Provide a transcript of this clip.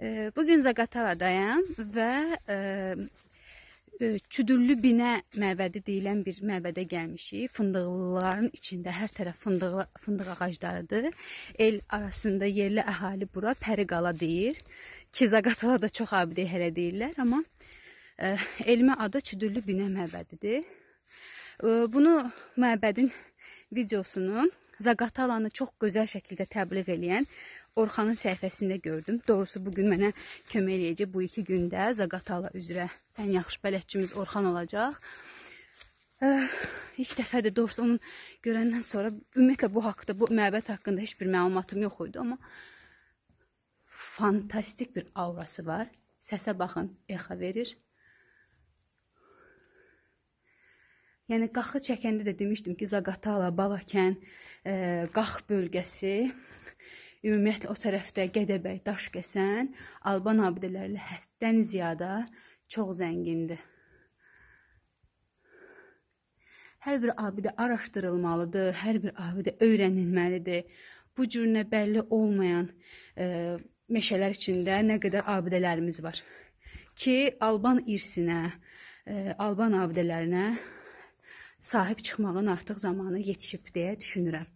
E, Bugün Zaqataladayam və e, e, Çüdüllü Binə məbədi deyilən bir məbədə gəlmişik. Fındıqlıların içində hər tərəf fındıq fındıq ağaclarıdır. El arasında yerli əhali bura Pəriqala deyir. Ki Zaqatalada çox abidə hələ deyirlər, amma e, elmi adı Çüdüllü Binə məbədidir. E, Bunu məbədin videosunu Zaqatalanı çox gözəl şəkildə təbliğ edən Orxanın səhifəsində gördüm. Doğrusu bu gün mənə kömək eləyəcək. Bu iki gündə Zaqatala üzrə ən yaxşı bələdçimiz Orxan olacaq. Ə, ilk dəfədir doğrusu onu görəndən sonra ümumiyyətlə bu haqqda, bu məbəd haqqında heç bir məlumatım yox idi, amma fantastik bir aurası var. Səsə baxın, exa verir. Yəni qaxı çəkəndə də demişdim ki, Zaqatala, Balakən, e, qax bölgəsi ümumiyyətlə o tərəfdə Gədəbəy, Daşkəsən, Alban abidələrlə həddən ziyadə çox zəngindir. Hər bir abidə araşdırılmalıdır, hər bir abidə öyrənilməlidir. Bu cür nə bəlli olmayan e, meşələr içində nə qədər abidələrimiz var ki, Alban irsinə, e, Alban abidələrinə sahib çıxmağın artıq zamanı yetişib deyə düşünürəm.